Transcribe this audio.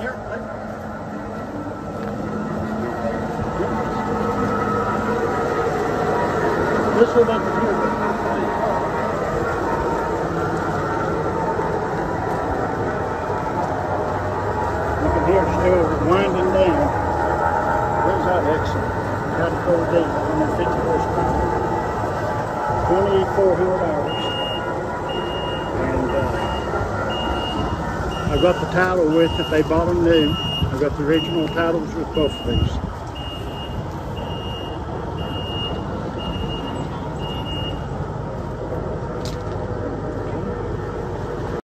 Let's go back to here. You can hear still winding down. Where's that exit? Got to go deep, fifty horsepower, 2,400 hours. I've got the title with it. They bought them new. I've got the original titles with both of these.